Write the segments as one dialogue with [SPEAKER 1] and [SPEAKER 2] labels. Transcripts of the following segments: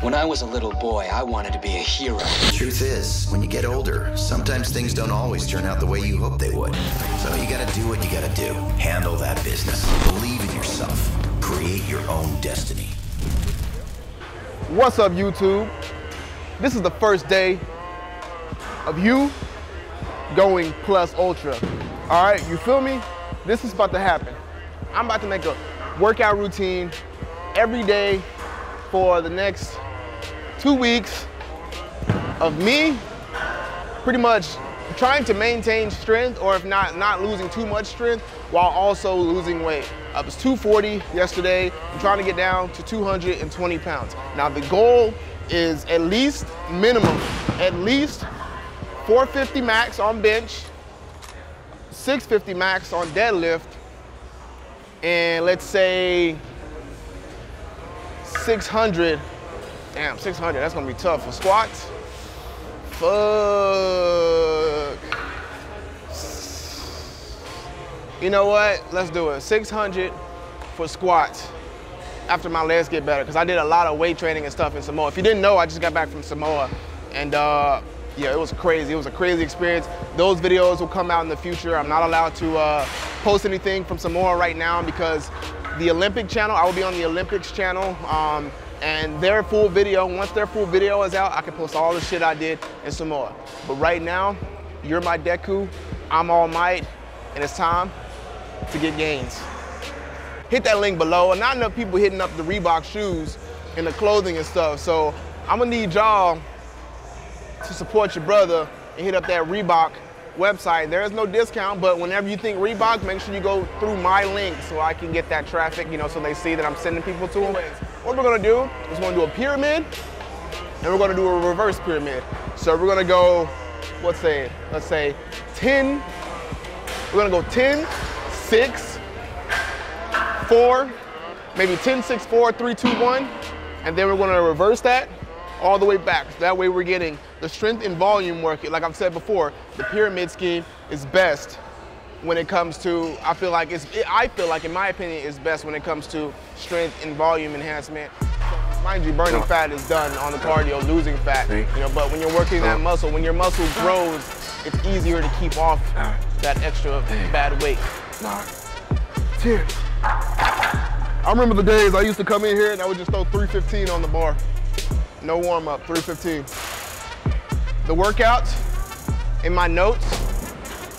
[SPEAKER 1] When I was a little boy, I wanted to be a hero.
[SPEAKER 2] The truth is, when you get older, sometimes things don't always turn out the way you hope they would. So you gotta do what you gotta do. Handle that business. Believe in yourself. Create your own destiny.
[SPEAKER 3] What's up, YouTube? This is the first day of you going plus ultra. All right, you feel me? This is about to happen. I'm about to make a workout routine every day for the next two weeks of me pretty much trying to maintain strength or if not, not losing too much strength while also losing weight. I was 240 yesterday. I'm trying to get down to 220 pounds. Now the goal is at least minimum, at least 450 max on bench, 650 max on deadlift, and let's say 600 Damn, 600, that's gonna be tough for squats. Fuck. You know what? Let's do it. 600 for squats after my legs get better, because I did a lot of weight training and stuff in Samoa. If you didn't know, I just got back from Samoa, and uh, yeah, it was crazy. It was a crazy experience. Those videos will come out in the future. I'm not allowed to uh, post anything from Samoa right now because the Olympic channel, I will be on the Olympics channel. Um, and their full video, once their full video is out, I can post all the shit I did and Samoa. But right now, you're my Deku, I'm All Might, and it's time to get gains. Hit that link below. And not enough people hitting up the Reebok shoes and the clothing and stuff. So I'm gonna need y'all to support your brother and hit up that Reebok website. There is no discount, but whenever you think Reebok, make sure you go through my link so I can get that traffic, you know, so they see that I'm sending people to them. What we're gonna do is we're gonna do a pyramid, and we're gonna do a reverse pyramid. So we're gonna go, what's say, let's say 10, we're gonna go 10, 6, 4, maybe 10, 6, 4, 3, 2, 1, and then we're gonna reverse that all the way back. That way we're getting the strength and volume work. Like I've said before, the pyramid scheme is best when it comes to, I feel like it's, I feel like in my opinion, it's best when it comes to strength and volume enhancement. Mind you, burning fat is done on the cardio, losing fat, you know, but when you're working that muscle, when your muscle grows, it's easier to keep off that extra bad weight. Ten. I remember the days I used to come in here and I would just throw 315 on the bar. No warm up, 315. The workouts in my notes,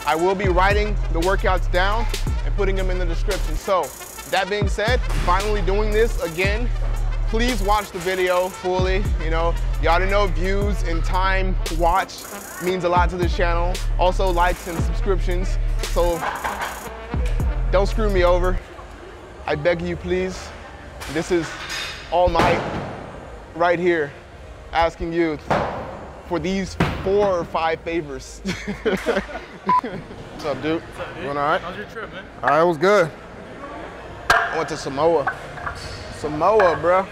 [SPEAKER 3] I will be writing the workouts down and putting them in the description. So that being said, finally doing this again. Please watch the video fully. You know, you already know views and time watched means a lot to this channel. Also likes and subscriptions. So don't screw me over. I beg you, please. This is All Might right here asking you for these four or five favors. What's up, dude?
[SPEAKER 4] What's up, dude?
[SPEAKER 3] Doing all right?
[SPEAKER 4] How's your trip, man?
[SPEAKER 3] All right, it was good. I went to Samoa. Samoa, bro.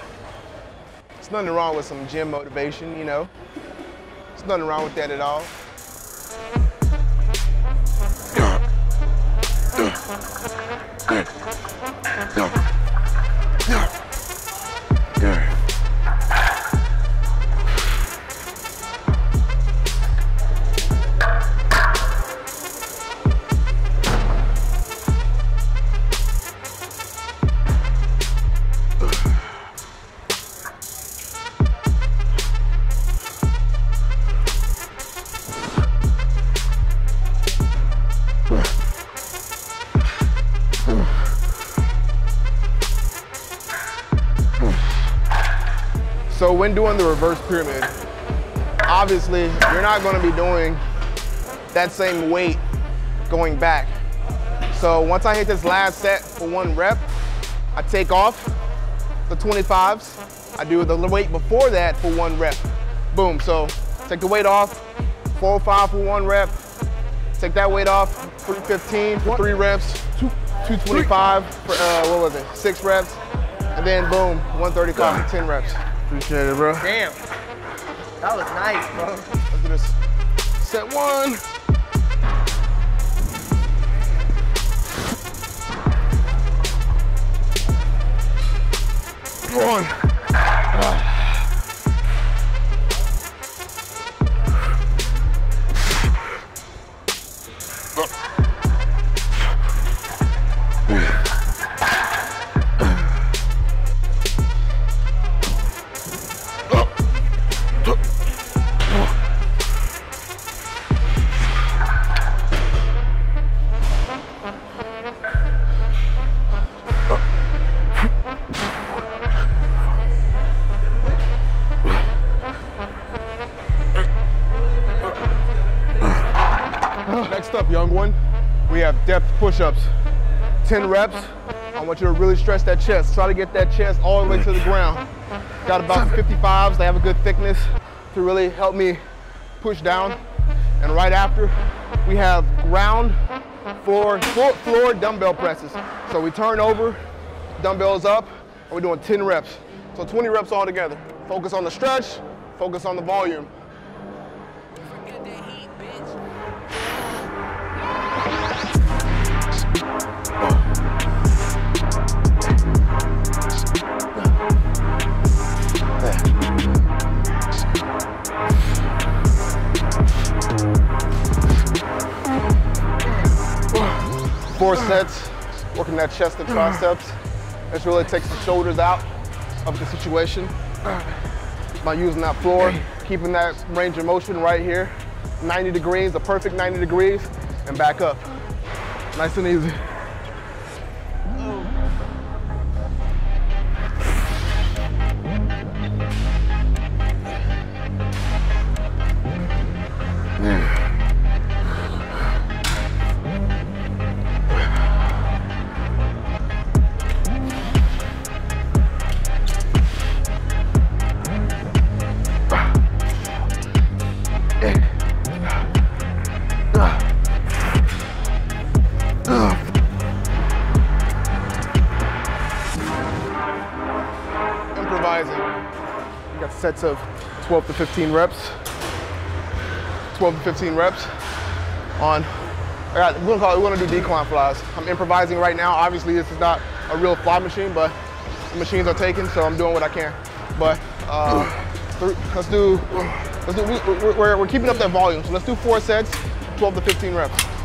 [SPEAKER 3] There's nothing wrong with some gym motivation, you know. There's nothing wrong with that at all. No. So when doing the reverse pyramid, obviously you're not gonna be doing that same weight going back. So once I hit this last set for one rep, I take off the 25s. I do the weight before that for one rep. Boom, so take the weight off, 405 for one rep, take that weight off, 315 for three reps, 225 for, uh, what was it, six reps, and then boom, 135 for 10 reps. Appreciate it, bro.
[SPEAKER 4] Damn. That was nice, bro.
[SPEAKER 3] Let's do this. Set one. One. Next push-ups. 10 reps. I want you to really stretch that chest. Try to get that chest all the way to the ground. Got about 55s. They have a good thickness to really help me push down. And right after, we have ground floor, floor, floor dumbbell presses. So we turn over, dumbbells up, and we're doing 10 reps. So 20 reps all together. Focus on the stretch, focus on the volume. Four sets, working that chest and triceps. This really takes the shoulders out of the situation by using that floor, keeping that range of motion right here. 90 degrees, a perfect 90 degrees, and back up. Nice and easy. improvising. Got sets of 12 to 15 reps. 12 to 15 reps on. I got, we're gonna call it, we're gonna do decline flies. I'm improvising right now. Obviously, this is not a real fly machine, but the machines are taken, so I'm doing what I can. But uh, let's do, let's do. We, we're, we're keeping up that volume, so let's do four sets, 12 to 15 reps.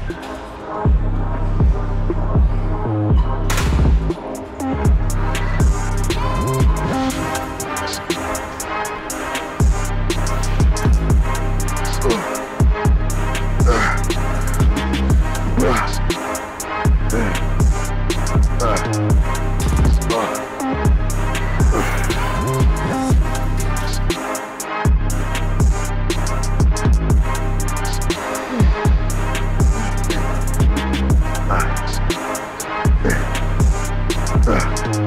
[SPEAKER 3] Let's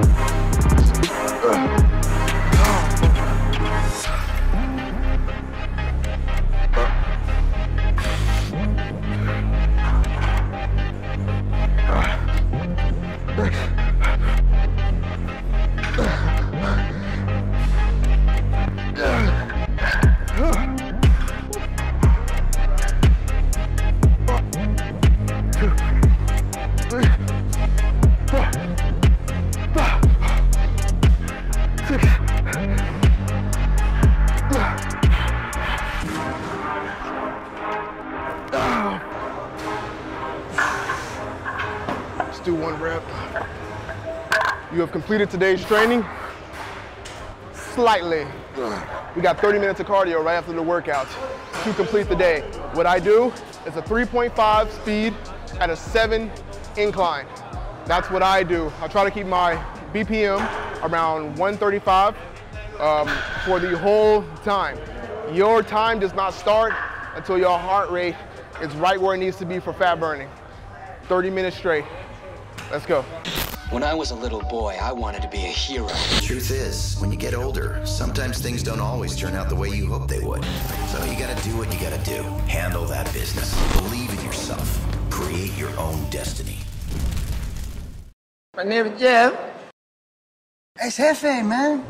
[SPEAKER 3] do one rep. You have completed today's training. Slightly. We got 30 minutes of cardio right after the workout to complete the day. What I do is a 3.5 speed at a 7 incline. That's what I do. I try to keep my BPM around 135 um, for the whole time. Your time does not start until your heart rate is right where it needs to be for fat burning. 30 minutes straight. Let's go.
[SPEAKER 1] When I was a little boy, I wanted to be a hero.
[SPEAKER 2] Truth is, when you get older, sometimes things don't always turn out the way you hope they would. So you gotta do what you gotta do. Handle that business. Believe in yourself. Create your own destiny.
[SPEAKER 4] My name is Jeff. It's jefe, man.